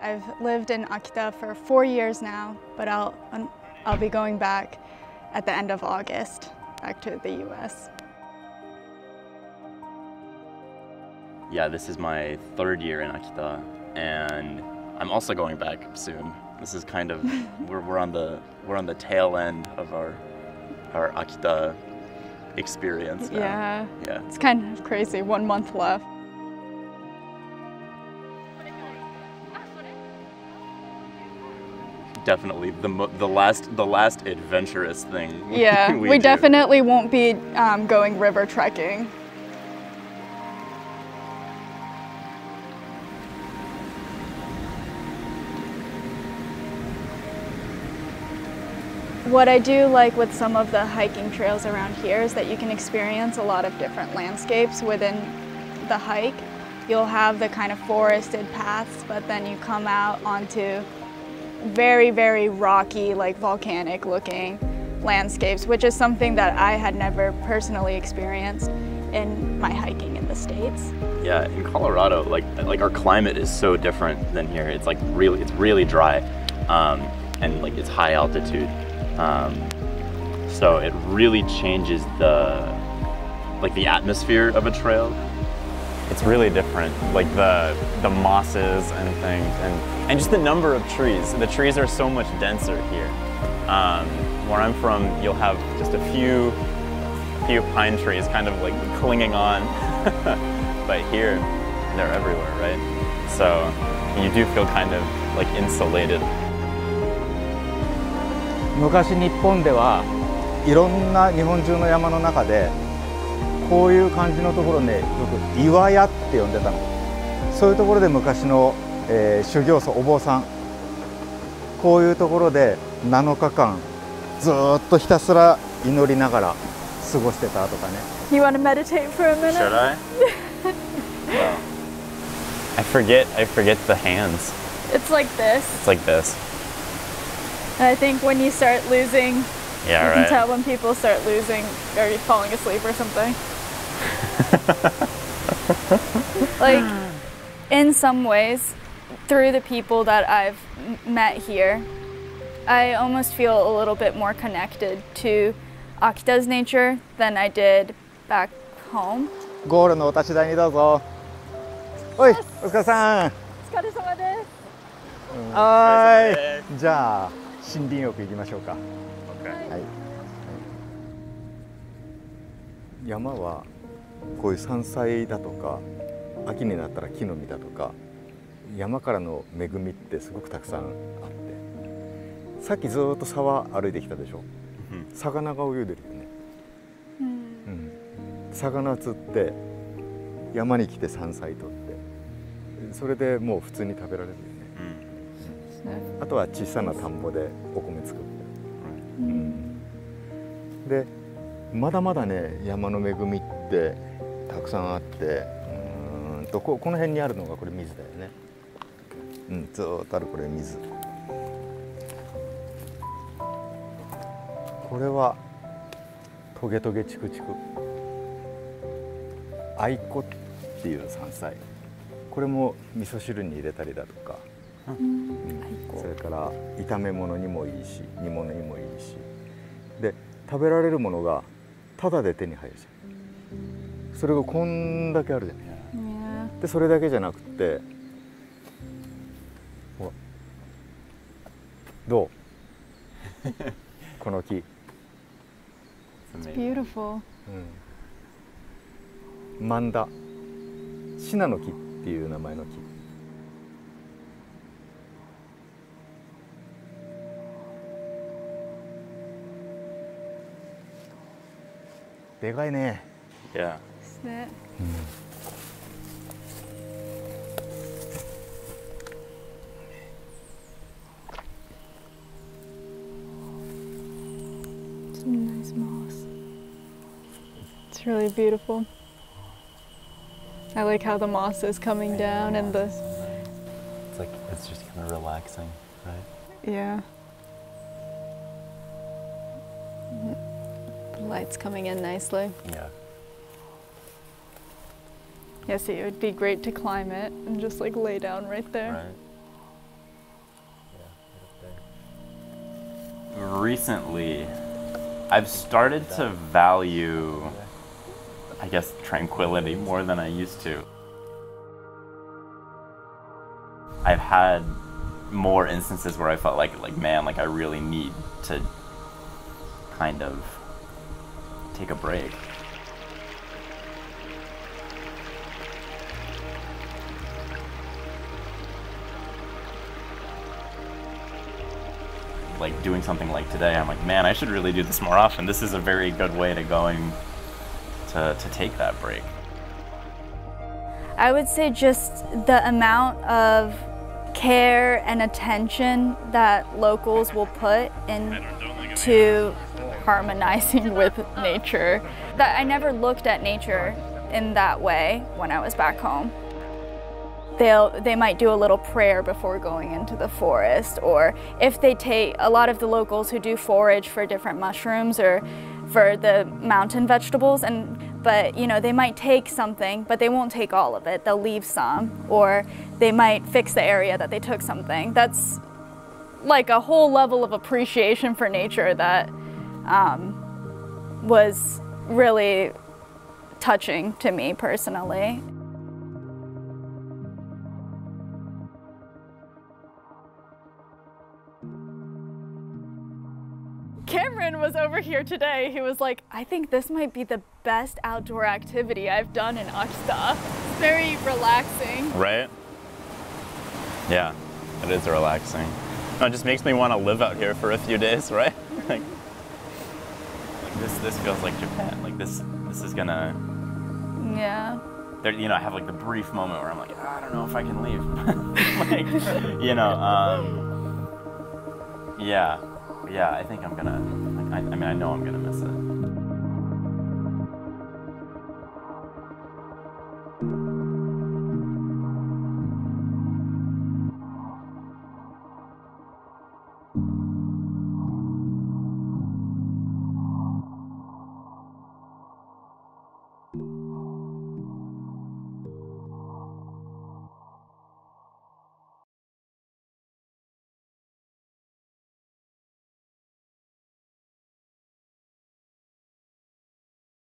I've lived in Akita for four years now, but I'll, I'll be going back at the end of August, back to the US. Yeah, this is my third year in Akita, and I'm also going back soon. This is kind of we're, we're on the we're on the tail end of our our Akita experience. Now. Yeah. Yeah. It's kind of crazy, one month left. Definitely the the last the last adventurous thing. Yeah, we, do. definitely won't be um, going river trekking. What I do like with some of the hiking trails around here is that you can experience a lot of different landscapes within the hike. You'll have the kind of forested paths, but then you come out onto very, very rocky, like volcanic looking landscapes, which is something that I had never personally experienced in my hiking in the States. Yeah, in Colorado, like like our climate is so different than here. It's like really it's really dry, um, and like it's high altitude. Um, so it really changes the like the atmosphere of a trail. It's really different, like the the mosses and things, and and just the number of trees. The trees are so much denser here. Um, where I'm from, you'll have just a few few pine trees kind of like clinging on, but here they're everywhere, right? So you do feel kind of like insulated. 昔日本ではいろんな日本中の山の中で こういう感じのところねよく岩屋って呼んでたのそういうところで昔の、えー修行僧お坊さんこういうところで7日間ずーっとひたすら祈りながら過ごしてたとかね You want to meditate for a minute? Should I? well, I forget. I forget the hands. It's like this. It's like this. And I think when you start losing, Yeah, you can right. tell when people start losing or falling asleep or something. Like, in some ways, through the people that I've met here, I almost feel a little bit more connected to Akita's nature than I did back home. ゴールのお立ち台にどうぞおいお疲れさんはーいじゃあ森林浴行きましょうか Okay. はい、山はこういう山菜だとか秋になったら木の実だとか山からの恵みってすごくたくさんあってさっきずーっと沢歩いてきたでしょ？Mhm. 魚が泳いでるよね、うん、魚釣って山に来て山菜取ってそれでもう普通に食べられるよね。Mm. あとは小さな田んぼでお米作って、うん、でまだまだね山の恵みってたくさんあってうーんとここの辺にあるのがこれ水だよね。うんずーっとあるこれ水。これはトゲトゲチクチク。アイコっていう山菜。これも味噌汁に入れたりだとか。うん。それから炒め物にもいいし煮物にもいいし。で食べられるものがタダで手に入るじゃん。それがこんだけあるじゃない Yeah. でそれだけじゃなくってほら。どう？この木、It's. Beautiful. うん、マンダ。シナの木っていう名前の木 내가 nice moss. It's really beautiful. I like how the moss is coming down and the. It's like it's just kind of relaxing, right? Yeah. Light's coming in nicely. Yeah. Yeah, see, it would be great to climb it and just like lay down right there. Right. Yeah, right there. Recently, I've started to value, I guess, tranquility more than I used to. I've had more instances where I felt like, like, man, like I really need to kind of take a break. like doing something like today, I'm like, man, I should really do this more often. This is a very good way to going to, to take that break. I would say just the amount of care and attention that locals will put into harmonizing with nature. That I never looked at nature in that way when I was back home. They'll they might do a little prayer before going into the forest or if they take a lot of the locals who do forage for different mushrooms or for the mountain vegetables and but you know they might take something but they won't take all of it. They'll leave some or they might fix the area that they took something. That's like a whole level of appreciation for nature that um, was really touching to me personally. Cameron was over here today. He was like, I think this might be the best outdoor activity I've done in Akita. Very relaxing. Right? Yeah, it is relaxing. it just makes me want to live out here for a few days, right? Like, like this, this feels like Japan. Like this, this is gonna. Yeah. There, you know, I have like the brief moment where I'm like, oh, I don't know if I can leave. like, you know, um, yeah yeah, I think I'm gonna. I, I mean, I know I'm gonna miss it.